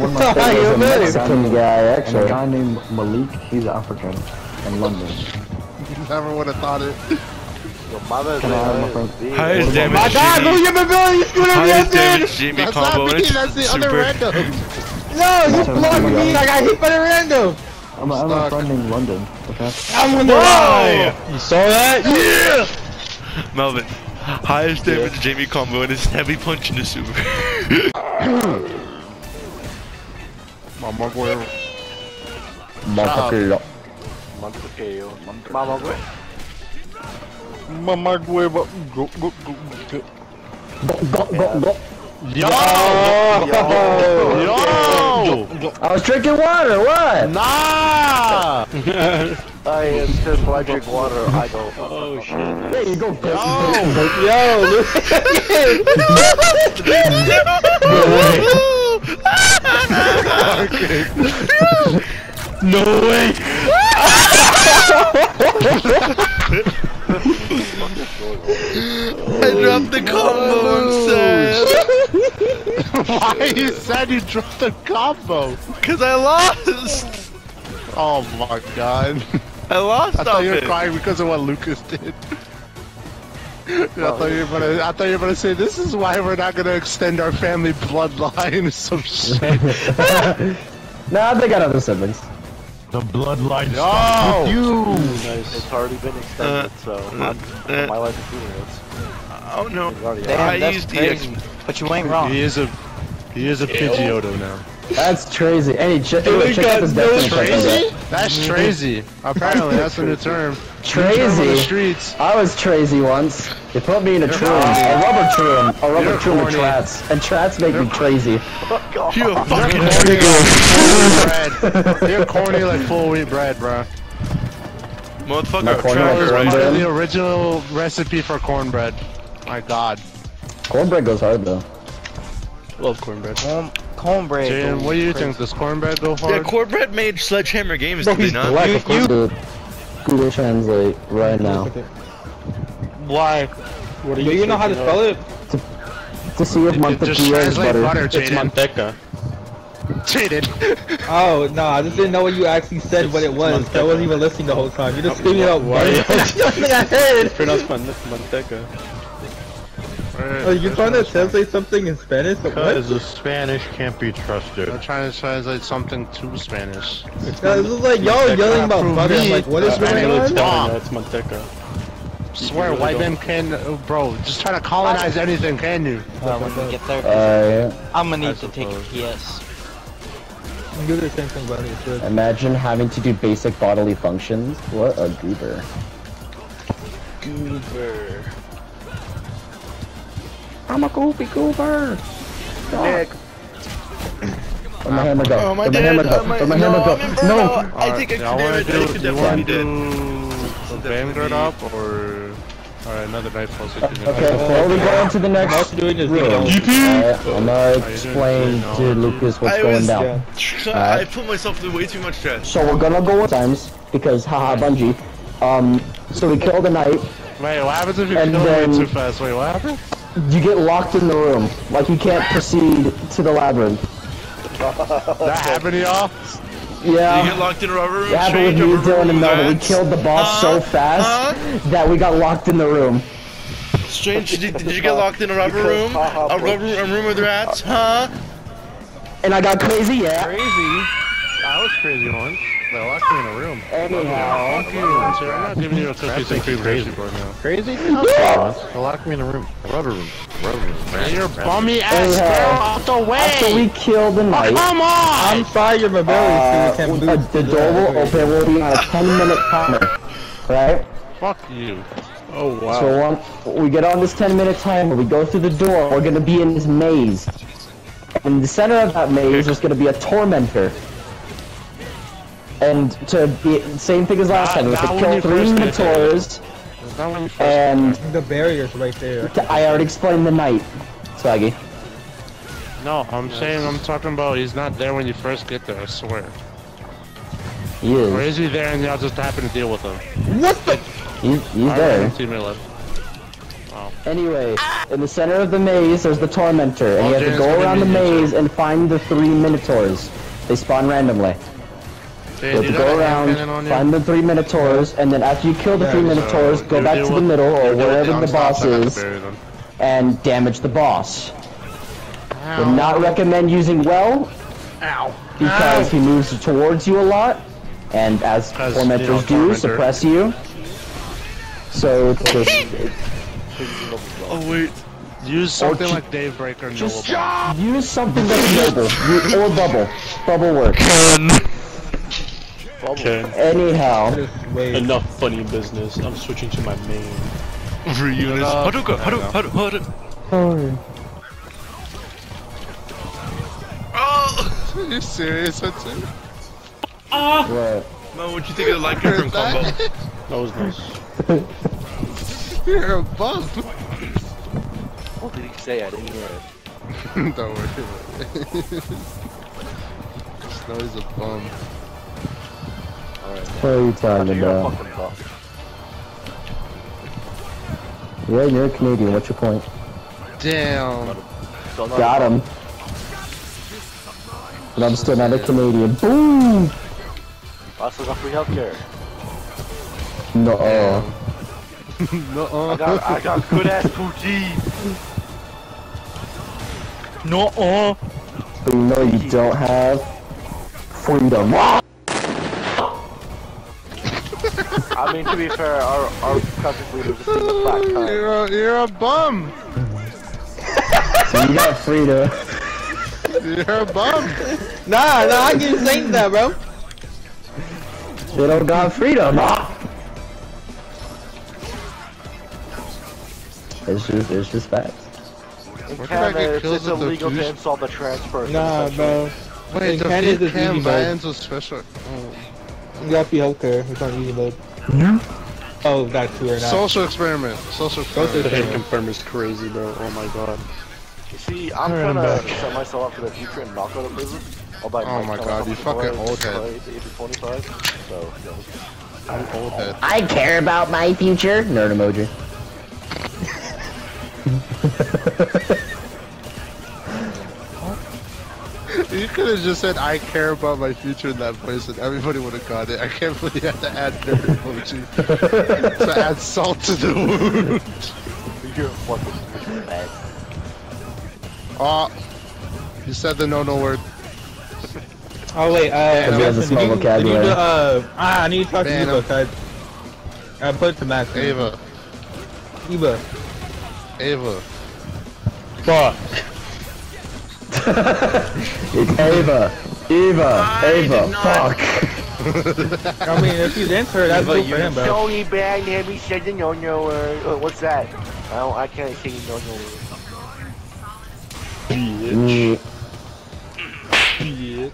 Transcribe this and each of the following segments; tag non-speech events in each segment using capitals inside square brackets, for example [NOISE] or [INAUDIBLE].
one of my favorites is a. Mexican guy, And a guy named Malik, he's African, in London. you [LAUGHS] Never would have thought it. Your mother Can I have my friend? Highest damage My God, Jimmy. look at my ability, you screwed Highest me damage Jimmy That's combo not and me, that's the super. other random. No, you That's blocked me, I got hit by the random. I'm, a, I'm a friend in London, okay? I'm on the line. You saw that? Yeah! Melvin, highest damage Jamie combo and his heavy punch [LAUGHS] in the super. Mama boy. Motherfucker. Mantequillo. Mama güey. Mama boy. Go, go, go, go. Go, go, go, go. Yo! Yo! I was drinking water, what? Nah! I it's just when I drink water, I go. Oh shit. There you go, go. Yo, [LAUGHS] look. no way! I dropped the combo instead. Why you said you dropped the combo? Cause I lost! Oh my god. I lost I thought you were it. crying because of what Lucas did. I thought you were gonna. I thought you were gonna say this is why we're not gonna extend our family bloodline or [LAUGHS] some shit. [LAUGHS] Nah, they got other siblings. The bloodline Yo! you. Nice. It's already been extended, so uh, my life is Oh no. it's already I out. Damn, used that's EX. crazy. But you ain't wrong. He is a. He is a Pidgeotto now. That's crazy. Any ch check They check out this no destiny Crazy? That's crazy. Apparently, that's the new term. that. Term on the Crazy. streets. I was crazy once. They put me in a You're troom, a rubber troom, a rubber You're troom of corny. trats, and trats make me crazy. You a fucking Corny nigga. like full wheat bread. [LAUGHS] You're corny like full wheat bread, bro. Motherfucker, My corner Travis, was right? You're the original recipe for cornbread. My God. Cornbread goes hard though. Love cornbread. Corn, cornbread. Jane, goes what do you crazy. think? Does cornbread go Yeah, hard? Cornbread made Sledgehammer games, Bro, did they he's not? black. You, of course you, Google Translate right now Why? What are Do you know how to spell it? to see if Just mantequilla is translate butter. butter, It's Jaden. manteca. Jaden. Oh, no, I just didn't know what you actually said what it was. I wasn't even listening the whole time. You just screamed it out. Why? That's [LAUGHS] the only thing I heard. Pronounced man manteca. Oh, you're trying to translate something in Spanish? What? Because the Spanish can't be trusted. I'm trying to translate something to Spanish. No, this is like y'all yelling about Prove butter. I'm me. like, what is going I know it's on? wrong. No, manteca. Swear, really white don't. men can, uh, bro. Just try to colonize anything, can you? Uh, when we get there, Uh, I'm gonna need to take a suppose. PS. Do the same thing, buddy. Imagine having to do basic bodily functions. What a goober. Goober. I'm a goofy goober. Nick. Where'd my hammer go? Oh, my Where'd my hammer go? oh, my, Where'd my no, hammer I'm go? No! burnout. I think I Y'all could damage. I do, could do you want be dead. to the Vanguard up or or another Nightfall situation? Okay, before we go into the next All you're doing room, I'm gonna explain to Lucas what's going down. I put myself through way too much stress. So we're gonna go with times because haha Bungie. Um, so we kill the knight. Wait, what happens if you And kill then- me too fast? Wait, what happened? You get locked in the room, like you can't proceed to the labyrinth. [LAUGHS] That happened to y'all? Did you get locked in a rubber room? It happened with Strange, me, Dylan, and room Melvin. We killed the boss so fast Huh? that we got locked in the room. Strange, did you, did you get locked in a rubber room? A rubber a room with rats? Huh? And I got crazy, yeah. Crazy? I was crazy once. They locked me in a room. Anyhow. Fuck you, sir. I'm not giving you a cookies and cream crazy board now. Crazy? They locked me in a room. Rubber room. Rubber room. You're bummy ass Anyhow. girl out the way! After we kill the knight, Oh, Come on! I'm sorry your mobility uh, so you can uh, boost the door will open. We'll be on a 10 minute timer, right? Fuck you. Oh wow. So once we get on this 10 minute timer, we go through the door, we're gonna be in this maze. In the center of that maze, there's gonna be a tormentor. And to be, same thing as last Not- time, we have to kill you three first get there. Minotaurs, Is that when you first and The barrier's right there. I already explained the knight, Swaggy. No, I'm saying I'm talking about he's not there when you first get there, I swear. He is. Or is. is he there and y'all just happen to deal with him? What the? He's, he's Alright, there. teammate left. Oh, Wow. Anyway, in the center of the maze, there's the tormentor, and Oh, you have to go what do you around the maze and find the three minotaurs. They spawn randomly. You have to go around, hand cannon on you? find the three minotaurs, and then after you kill the three so minotaurs, go back to the with- middle or wherever the unstops, boss I is, and damage the boss. Ow. Would not recommend using well, because he moves towards you a lot, and as tormentors you know, do, tormentor. suppress you. So just Oh wait. Use something like Dave Breaker just use something that's noble, or bubble. Bubble works. Okay. Anyhow, Wait. Enough funny business. I'm switching to my main. Reunits. Hadouken, uh, Hadouken, Hadouken, Hadouken. Oh! [LAUGHS] Are you serious? That's it? what? Man, what you think of the light different combo? That was nice. [LAUGHS] You're a bum. What did he say? I didn't hear it. [LAUGHS] Don't worry about it. Just know he's a bum. Alright. What are you talking You're a about? fucking buff. Yeah, you're a Canadian. What's your point? Damn. Got him. But I'm still not a Canadian. Boom! I still got free healthcare. No. [LAUGHS] No. I got, I got good ass poutine. No, oh. But you know you don't have freedom. I mean, to be fair, our our country leader just seemed a fat cunt. You're a, you're a bum. So you got freedom. You're a bum. Nah, nah, I can saying that, bro. They don't got freedom. It's just, it's just facts. In Where can I get Canada, it's, kills it's illegal to fusion? insult the trans person. Nah, essentially. bro. Wait, In the Canada, Canada it's cam easy mode. bans with special. You got free healthcare. It's on easy mode. Oh, that's true or not. Social experiment. Social Social experiment. The hit confirm is crazy, bro. Oh my god. See, I'm Alright, I'm trying to back. set myself up for the future and not go to prison. I'll buy Oh my God, you fucking old head. so, you know. I'm old head. I care about my future. Nerd emoji. [LAUGHS] You could have just said, I care about my future in that place, and everybody would have got it. I can't believe you had to add nerd emoji to [LAUGHS] add salt to the wound. You're fucking bad. Oh, you said the no-no word. Oh wait, uh, Because he has a small did you- did you do, uh, ah, I need to talk to Man, Eva, cause I put it to Max. Ava. Eva. Ava. Fuck. [LAUGHS] It's Ava. Ava. Ava. Fuck. [LAUGHS] I mean, if he's into her, that's good for him, bro. Tony banned him, he said the no-no word. Uh, what's that? I don't, I can't say no-no word. Mm, Bitch.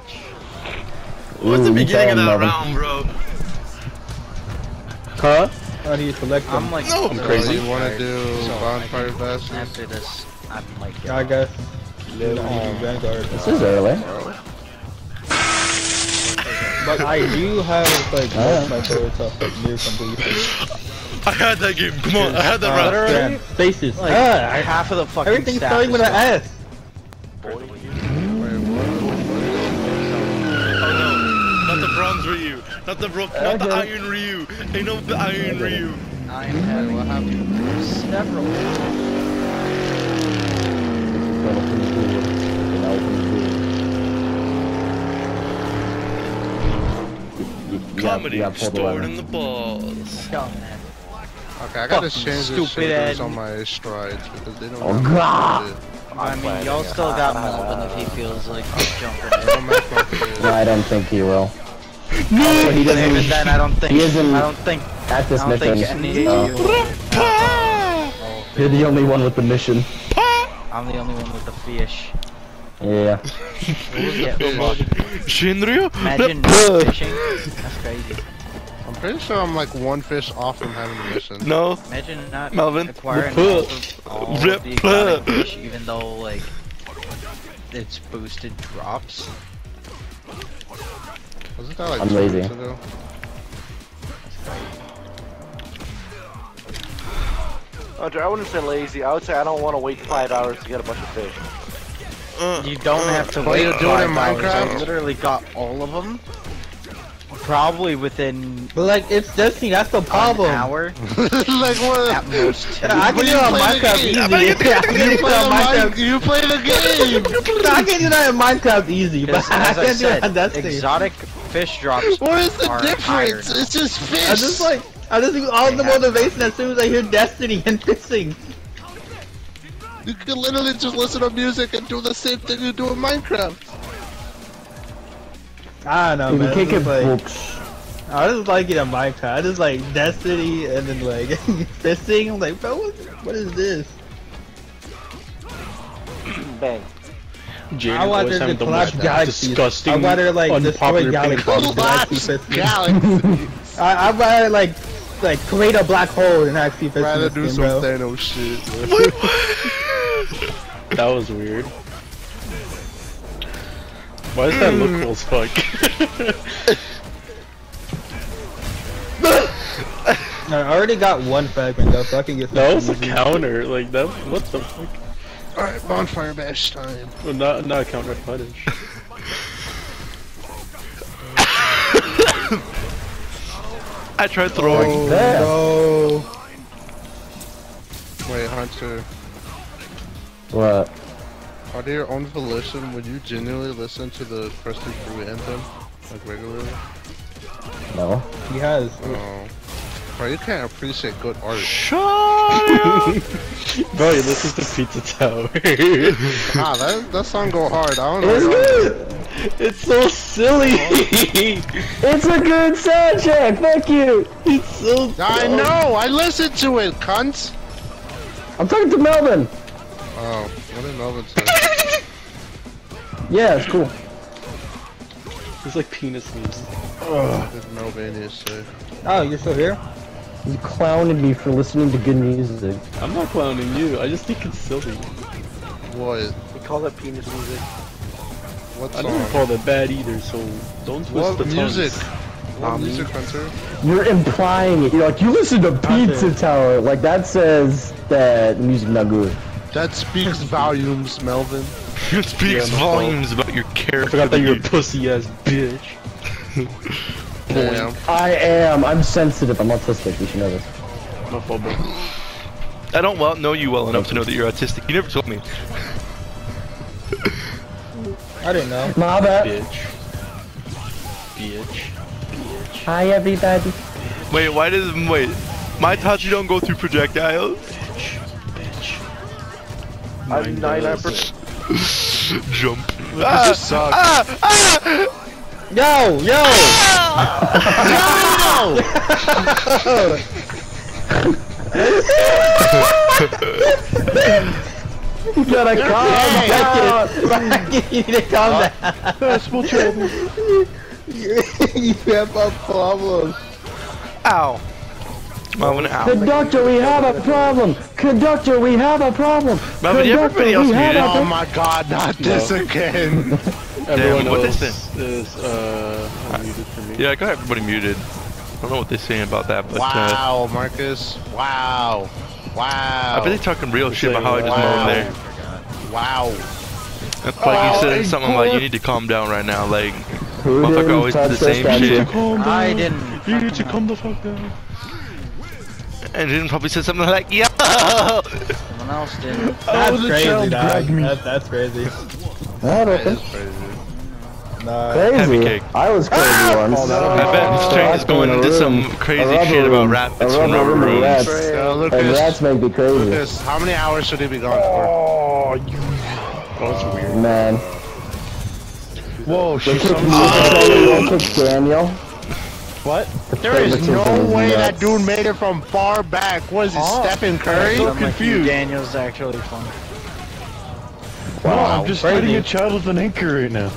What's the beginning of that round, bro? Huh? How do you select them. I'm like, No. I'm crazy. you want to do bonfire basket? after this, I might get I guess. You Little know, I need to Vanguard. This is early. But I do have, like, most my favorite stuff, like, near completion. I had that game. Come on, I had that round. Uh, damn. Faces. like Ah, I- half of the fucking everything's staff starting with an gone. S. Oh no, not the bronze Ryu, not the bro, not the iron Ryu. Ain't no the iron Ryu. I am having several. Comedy stored in the balls. Okay, I gotta Fucking change the stupid shoulders on my strides because they don't. Oh, have God. I mean, y'all still got Melvin if he feels like [LAUGHS] jumping They in. don't make my face. No, I don't think he will. No! He doesn't. even then, I don't think. He isn't I don't think. at this I don't think mission. any so. of you. You're the only one with the mission. I'm the only one with the fish. Yeah. We'll get fucked. Shinryu? Imagine not fishing. That's crazy. I'm pretty sure I'm like one fish off from having the mission. No. Imagine not Melvin. acquiring Rip. all of, all of the exotic fish, even though like it's boosted drops. Wasn't that like I'm two lazy. weeks ago? Hunter, I wouldn't say lazy. I would say I don't want to wait five hours to get a bunch of fish. Mm, you don't mm. have to What wait you doing in five hours. I literally got all of them. Probably within But like, it's Destiny. That's the an problem. hour [LAUGHS] [LAUGHS] like what? at most. [LAUGHS] I can do it on Minecraft easy. I can do You play, the Minecraft. You play the game! I can do that in Minecraft easy, but Because, I as I can't do it on Destiny. exotic fish drops what is the are higher difference? now. It's just fish! I just like, I just lose all the motivation as soon as I hear Destiny and fishing. You can literally just listen to music and do the same thing you do in Minecraft. I don't know, You man. can kick It's it, like, books. I just like it on Minecraft. I just like Destiny and then like [LAUGHS] fishing. I'm like, bro, what, what is this? [CLEARS THROAT] Bang. Jaden I want her to having the collapse galaxies. disgusting, I want her to like destroy unpopular galaxies. opinion. and actually fish Collapse [LAUGHS] galaxies. [LAUGHS] I, I'd rather like like create a black hole and actually fish Rather this do game, some bro. Thanos shit. [LAUGHS] [LAUGHS] That was weird. Why does that look hmm. cool as fuck? [LAUGHS] I already got one fragment though, so I can get. that was a something easy. counter. Like that. What the fuck? Alright, bonfire bash time. Well, not not a counter punish. I tried throwing. Oh, There. no. Wait, Hunter. What? Out of your own volition, would you genuinely listen to the Krusty Fruit anthem? Like regularly? No. He has. Oh. Bro, you can't appreciate good art. Shut! [LAUGHS] Bro, you listen to Pizza Tower. [LAUGHS] ah, that, that song go hard. I don't know. Good! [LAUGHS] it's so silly. It's a good soundtrack, fuck you! it's so. I know! I listened to it, cunts! I'm talking to Melvin! Oh, what did Melvin say? [LAUGHS] Yeah, it's cool. It's like penis memes. What did Melvania say? Oh, you're still here? You clowned me for listening to good music. I'm not clowning you. I just think it's silly. What? We call it penis music. What I song? never call that bad either. So don't twist What the music? tongues. What music, Hunter? You're implying it. You're like, you listen to Pizza Tower. Like, that says that the music not good. That speaks [LAUGHS] volumes, Melvin. [LAUGHS] It speaks Yeah, volumes about your character. I character. forgot that you're a pussy ass bitch. [LAUGHS] Damn. I am. I'm sensitive. I'm autistic. You should know this. My fault, bro. I don't well know you well enough to know that you're autistic. You never told me. I didn't know. My bad. Bitch. Bitch. Hi, everybody. Wait, why does wait? My Tatsu don't go through projectiles. I'm 99%. [LAUGHS] Jump. Ah, suck. Ah! Ah! Yo, yo! [LAUGHS] [LAUGHS] You gotta calm down. you need to calm down. Basketball trouble. you you have a problem. Ow. Melvin, ow. Conductor, we have a problem. Conductor, we have a problem. Melvin, you have everybody else we have muted? a Oh my god, not this again! [LAUGHS] Everyone what else is is uh unmuted for me. Yeah, I got everybody muted. I don't know what they're saying about that, but uh, Wow, Marcus. Wow. Wow. I bet they're talking real shit about how I just Wow. moaned there. Wow. That's like you Oh, said something like, you need to calm down right now. Like, Who Motherfucker didn't always did touch the this same statue? shit. Calm I down. didn't. You need to calm the fuck down. and then probably said something like, "Yo." Someone else did. That's the crazy, child dog. That, that's crazy. That That crazy. Nah. Heavy Crazy. I was crazy once. Oh, that- I bet this train is going into some crazy shit about rabbits from rubber room. rooms. Rats. Uh, And rats make me crazy. Lucas, how many hours should he be gone for? Oh, you. Oh, that's weird. Man. Whoa, They she's kicked some me oh. they kicked Daniel. What? The There is no way nuts. that dude made it from far back. What is he, Stephen Curry? so Something like you, confused. Daniel's actually fun. No, I'm just crazy. fighting a child with an anchor right now.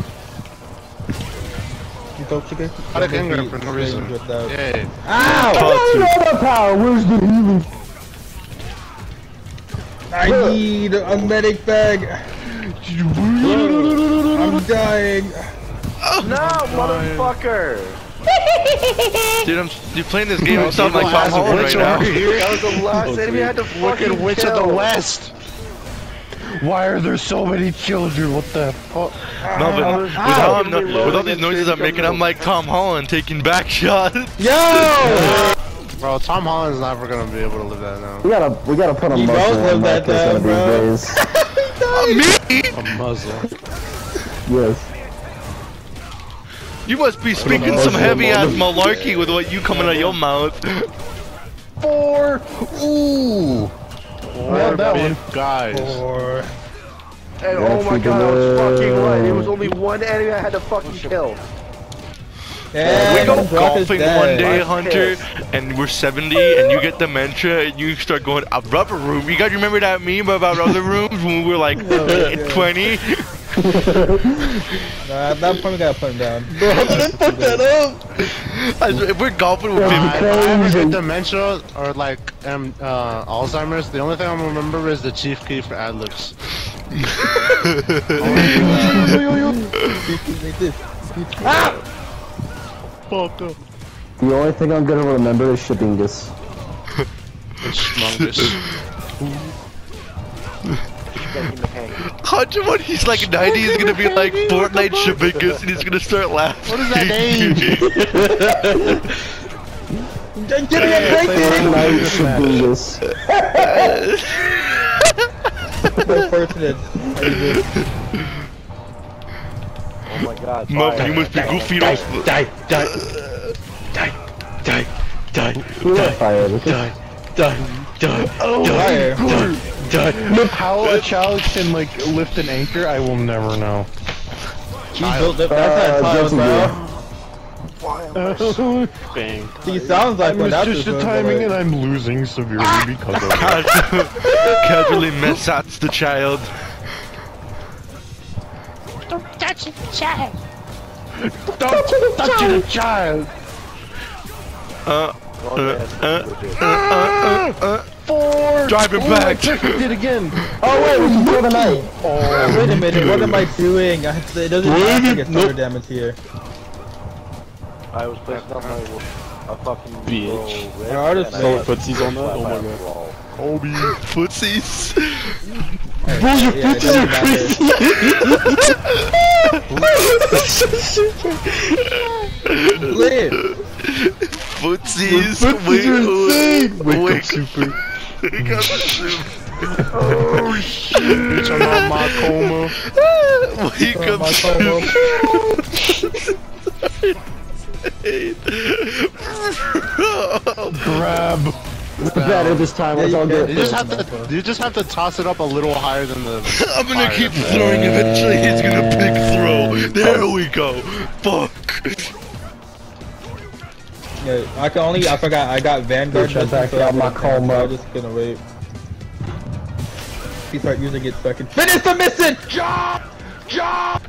You folks okay? Out of anger for no reason. With, uh, Yeah. I don't know power. Where's the healing? I need a medic bag. I'm dying. No, motherfucker! [LAUGHS] Dude, I'm you're playing this game. I'm sounding like Tom Holland right now. over. [LAUGHS] That was the last enemy I had to fucking Wicked Witch of the. West. Why are there so many children? What the fuck? No, but with, how I'm not, with all these noises I'm making, I'm like Tom Holland taking back [LAUGHS] shots. Yo! Bro, Tom Holland's never gonna be able to live that now. We gotta, we gotta put a You muzzle both on live that Marcus one of these days. Me? A muzzle. Yes. You must be speaking some heavy ass malarkey with what you coming out of your mouth. Four. Ooh. Four that one. guys. Or And oh my god, I was fucking right. There was only one enemy I had to fucking oh, kill. Yeah, we go golfing one day, I'm Hunter, pissed. and we're 70, and you get dementia, and you start going, a rubber room. You guys remember that meme about rubber [LAUGHS] rooms when we were like 20? [LAUGHS] Nah, at that point we gotta put him down. Fuck [LAUGHS] that up! I swear, If we're golfing with Uh, him, if I ever Crazy. get dementia or like um, uh, Alzheimer's, the only thing I'm gonna remember is the chief key for adlibs. The only thing I'm gonna remember is shipping this. It's humongous. [LAUGHS] Getting. Hunter, when he's like 90, he's gonna be like Fortnite Shabikas, and he's gonna start laughing. what is that name? [LAUGHS] Give me a break, dude! Night Shabingus. Unfortunate. [LAUGHS] Oh my god. Muff, you must be goofy. Die, Die, die, die, die, die, We got fired. okay? die, die, die, Fire. die, die. How a child can like lift an anchor, I will never know. He built up. Uh, That's not Justin bro. [LAUGHS] He sounds like one. That's just the timing voice, and I'm losing severely because of it. [LAUGHS] Casually messats the child. child! Don't touch the child! Uh, uh, uh, uh, uh, uh, uh, Four! Drive it back! did again! Oh wait, we can throw the knife! Oh, wait a minute, what am I doing? I, it doesn't have to get thunder damage here. I was placed on my a fucking bitch. Bro, red, so footsies on that? Oh my god. Kobe, footsies! Bro, your footsies are crazy! [LAUGHS] Live! Footsie is way Wake, wake up, super. Wake up, super. oh shit! Bitch, I'm out my coma. Wake I'm up, super. Grab. Better this time. Let's all You just have to, you just have to toss it up a little higher than the. [LAUGHS] I'm gonna fire. keep throwing. Eventually, he's gonna pick throw. There we go. Fuck. Yeah, I can only. I forgot. I got Vanguard. Bitch, I just backed so out my wouldn't so coma. I'm just gonna wait. He start using it so I finish the mission. Job, job.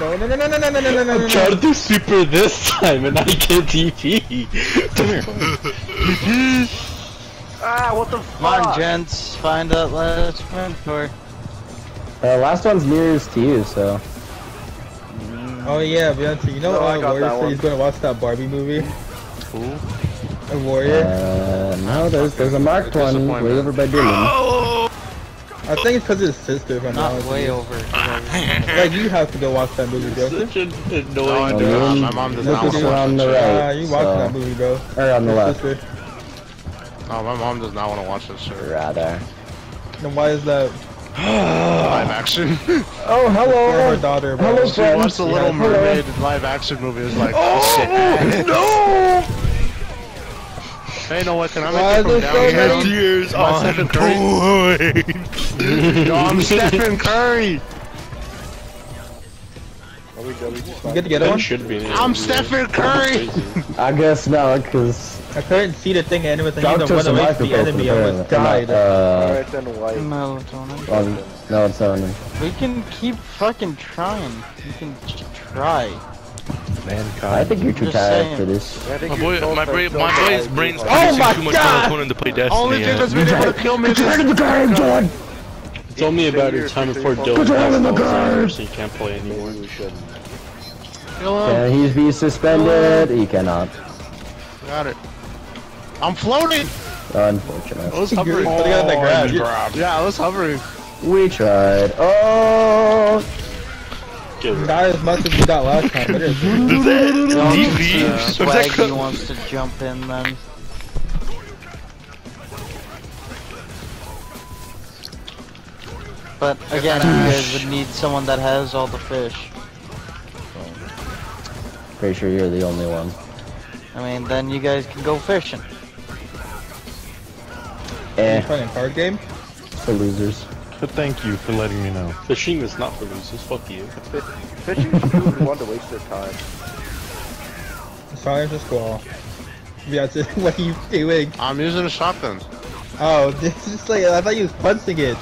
No, no, no, no, no, no, no, no, no, no, no. Try to do super this time and I get TP. [LAUGHS] [LAUGHS] Come. Ah, what the Come on, gents, find that last mentor. Uh, last one's nearest to you, so. Oh yeah, Beyonce. You know No, I uh, got Warrior said he's gonna watch that Barbie movie. A Warrior. Uh, no, there's there's a marked one way over by Dylan. Oh. I think it's because his sister. If I'm Not honest way over. [LAUGHS] Like you have to go watch that movie, Beyonce. Such an annoying. do not. man. My mom does Look not at want to you. watch on the right. shit. Ah, you watch so- that movie, bro. Or on the left, sister. Oh, my mom does not want to watch this shit. rather. Then why is that? [GASPS] Live action. [LAUGHS] Oh, For her hello. daughter, bro. Hello, she friends. watched the Little Yeah, hello. Mermaid live action movie. It's like, oh, shit. no! Hey, you know what? Can I Why make it is from it so downtown? many- Years Am I on Stephen Curry? Yo, I'm [LAUGHS] Stephen Curry. You get to get That should be. I'm Stephen Curry. I guess not, because I couldn't see the thing and everything. Either Doctor run away from the enemy. I almost died. Uh, Alright then, white. Melatonin. on, no, it's on. We can keep fucking trying. We can j- try. I think you're too Just tired saying. for this. My you're boy, my are brain, so my bad, boy's brain's you producing my too much God! melatonin to play Destiny. Only thing yeah. that's been able to kill me is Get in the game, John! Tell me about your time before Dylan Put your hand in the has Alzheimer's so you can't play anymore. Maybe we shouldn't. Kill him. Can he be suspended? He cannot. Got it. I'm floating. Unfortunate. I was hovering. What do you got that grab? You- Yeah, I was hovering. We tried. Oh! Get rid Not as much as we got last time, but Does [LAUGHS] that DV? Uh, that Swaggy [LAUGHS] wants to jump in then. But again, you guys would need someone that has all the fish. Pretty sure you're the only one. I mean, then you guys can go fishing. Eh, playing a card game. for losers. But thank you for letting me know. Fishing is not for losers. Fuck you. Fishing's too fun to waste their time. Science is cool. Yeah, it's- [LAUGHS] what are you doing? I'm using a shotgun. Oh, [LAUGHS] this is like, I thought you was punching it.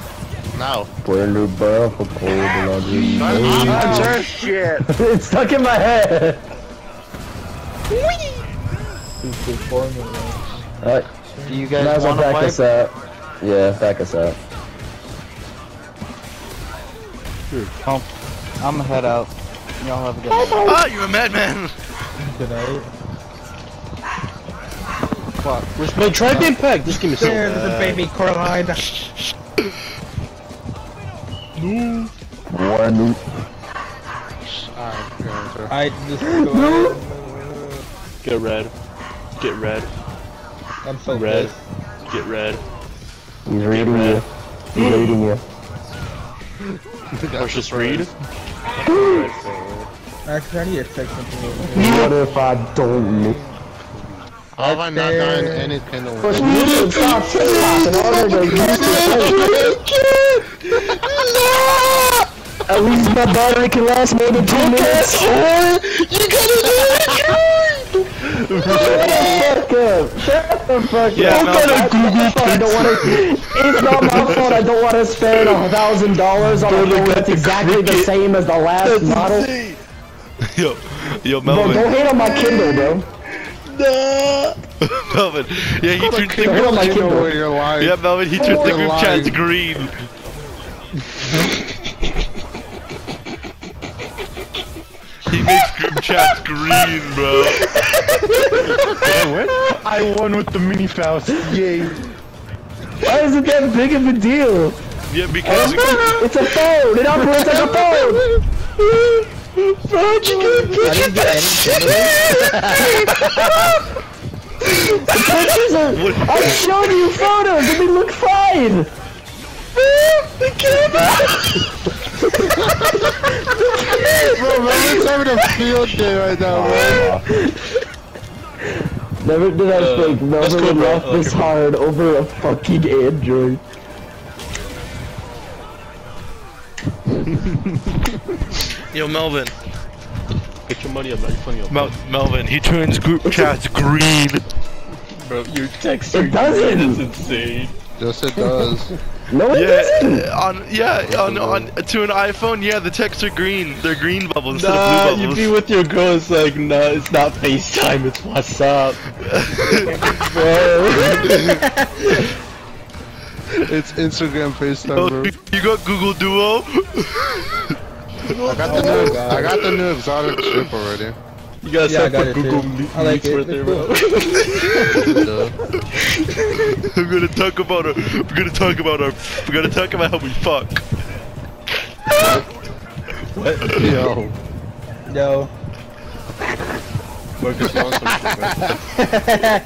Now. Bueno, bro, for cold laundry. That's her shit. it's stuck in my head. Alright, Do you might guys as well want to back wipe? us up. Yeah, back us up. Oh, I'm gonna head out. Y'all have a good night. Ah, you're a madman. Good night. Where's my tri-beam pack? This game is so There's the baby Coraline. One. Alright, I just go Get red. Get red. I'm so Red. pissed. Get red. He's reading you. He's reading you. Or just read. Actually, [LAUGHS] I need to check something. What if I don't know? How have I not there. done anything to But you should stop TikTok in order to use the At least my battery can last more than two minutes. You gotta do it! Shut the fuck up! Shut the fuck Yeah, up! no, I, I don't wanna, it's not my fault. I don't want to spend a thousand dollars on a phone that's exactly the same as the last model. Yo, yo, Bro, Melvin. don't hate on my Kindle, bro. [LAUGHS] Melvin. Yeah, he turned the on my I know Kindle. where you're lying. Yeah, Melvin, he turned the group chat green. [LAUGHS] he makes group [LAUGHS] chats green, bro. I won with the mini Faust. Yay. Why is it that big of a deal? Yeah, because [LAUGHS] It's a phone! It operates like a phone! I didn't get any Pictures are, I'm showing you photos and they look fine! Bro, Melvin's having a field day right now, bro. Never did I Uh, think that's Melvin cool, would laugh this it, hard over a fucking Android. [LAUGHS] yo, Melvin, Get your money up, man. You're funny up. Mel- Melvin, he turns group chats green. Bro, your text It doesn't. is insane. Yes, it does. No, it doesn't! Yeah, on yeah on on to an iPhone, yeah, the texts are green. They're green bubbles instead of blue bubbles. you be with your girl, it's like, no, it's not FaceTime, it's WhatsApp. [LAUGHS] It's Instagram FaceTime, Oh, bro. you you got Google Duo? I got the new, I got the new exotic ship already. You gotta Yeah, I set got for Google too. Meet I like Meets it. right there, bro. I'm [LAUGHS] gonna talk about our. We're gonna talk about our. We're gonna talk about how we fuck. Yo, Yo. Marcus wants some shit, [LAUGHS] man.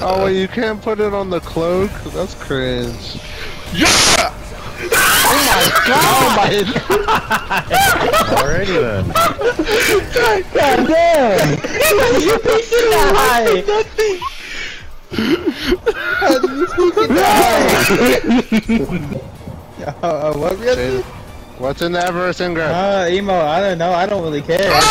oh wait, you can't put it on the cloak. That's cringe. Yeah! Alrighty my God Oh my god! God god damn! Uh, what we got? What's in the Everest Ingress? Uh, emo. I don't know. I don't really care.